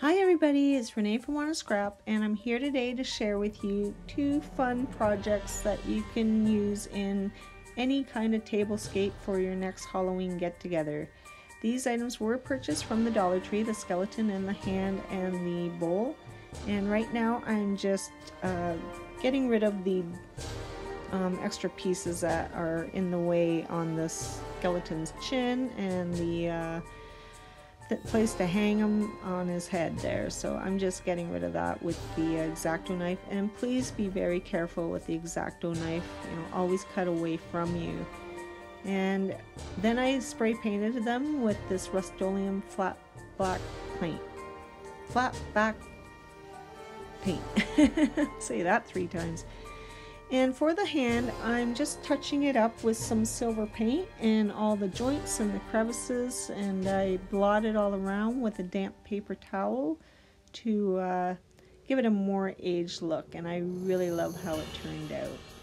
Hi everybody, it's Renee from Wanna Scrap and I'm here today to share with you two fun projects that you can use in any kind of tablescape for your next Halloween get together. These items were purchased from the Dollar Tree, the skeleton and the hand and the bowl. And right now I'm just uh, getting rid of the um, extra pieces that are in the way on the skeleton's chin and the uh, place to hang him on his head there. So I'm just getting rid of that with the X-Acto knife. And please be very careful with the X-Acto knife you know always cut away from you. And then I spray painted them with this Rust-Oleum flat black paint. Flat back paint. Say that three times and for the hand, I'm just touching it up with some silver paint and all the joints and the crevices and I blot it all around with a damp paper towel to uh, give it a more aged look and I really love how it turned out.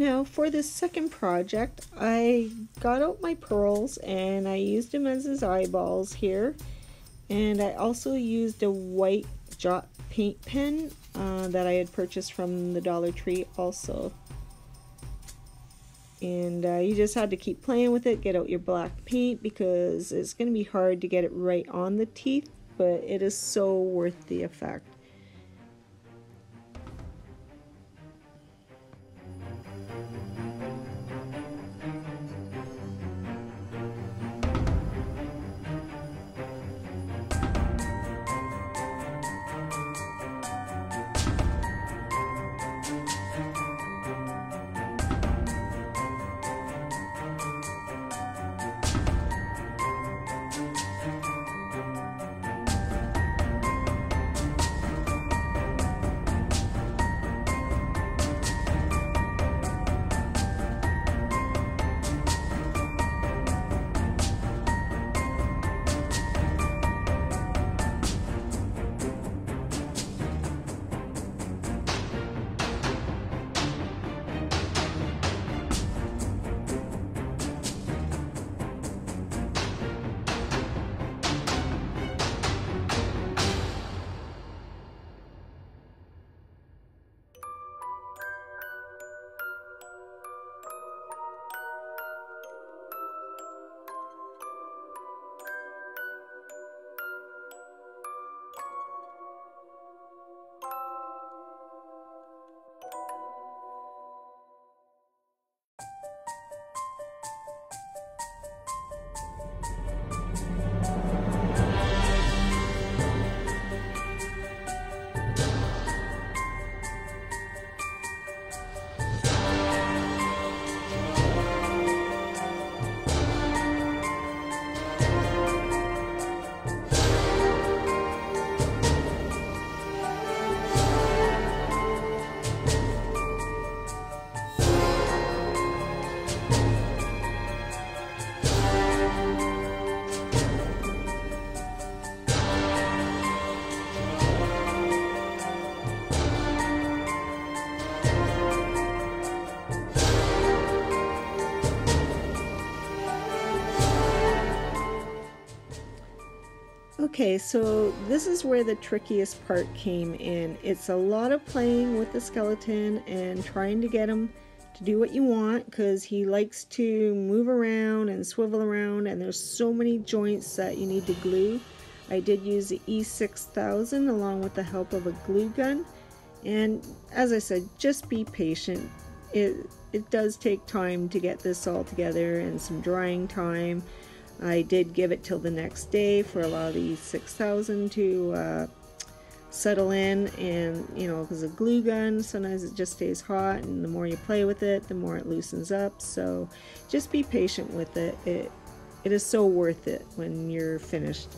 Now for this second project, I got out my pearls and I used them as his eyeballs here. And I also used a white jot paint pen uh, that I had purchased from the Dollar Tree also. And uh, you just had to keep playing with it, get out your black paint because it's going to be hard to get it right on the teeth, but it is so worth the effect. Okay, so this is where the trickiest part came in. It's a lot of playing with the skeleton and trying to get him to do what you want because he likes to move around and swivel around and there's so many joints that you need to glue. I did use the E6000 along with the help of a glue gun and as I said, just be patient. It, it does take time to get this all together and some drying time. I did give it till the next day for a lot of these 6000 to uh, settle in and you know because a glue gun sometimes it just stays hot and the more you play with it the more it loosens up. So just be patient with it. It, it is so worth it when you're finished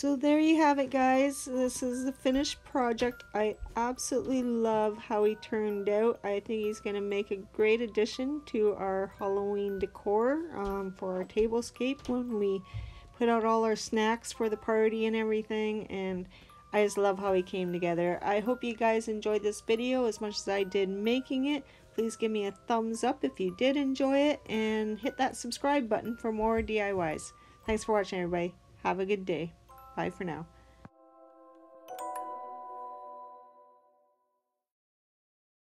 So there you have it guys. This is the finished project. I absolutely love how he turned out. I think he's going to make a great addition to our Halloween decor um, for our tablescape when we put out all our snacks for the party and everything. And I just love how he came together. I hope you guys enjoyed this video as much as I did making it. Please give me a thumbs up if you did enjoy it and hit that subscribe button for more DIYs. Thanks for watching everybody. Have a good day. Bye for now.